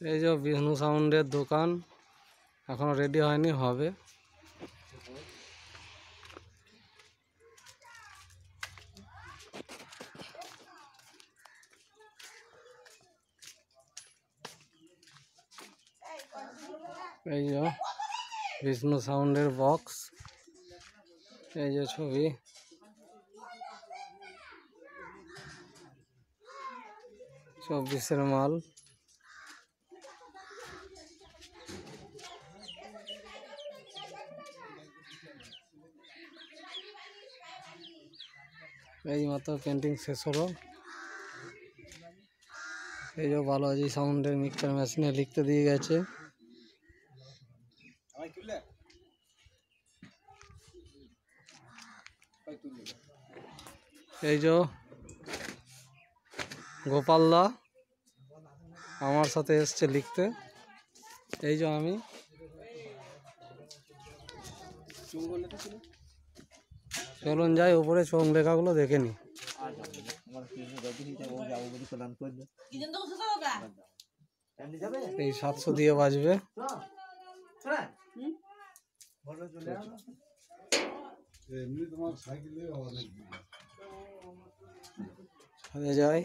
এই যে বিষ্ণু সাউন্ডের দোকান, এখনও রেডি হয়নি, হবে। এই যে বিষ্ণু সাউন্ডের বক্স এই যে ছবি। চব্বিশের মাল। এই মাত্র পেন্টিং শেষ হলো। এই যে ভালো বালাজি সাউন্ডের মিক্সার মেশিনে লিখতে দিয়ে গেছে। এই যে গোপালদা আমার সাথে এসছে লিখতে। এই যে আমি। চলুন যাই উপরে চোখ লেখাগুলো দেখে নি। এই সাতশো দিয়ে বাজবে। যাই।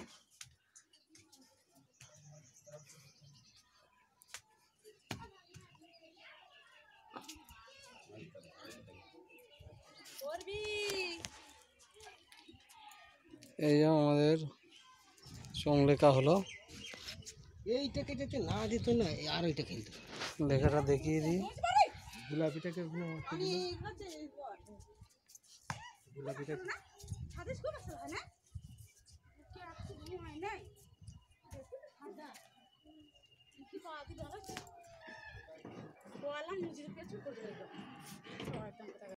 এই যে আমাদের চোখ লেখা হলো। এইটাকে যাতে না দিত না আর ওইটা খেলতো লেখাটা দেখিয়ে দিই। গোলাপিটাকে করে